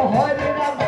Oh, hold it up.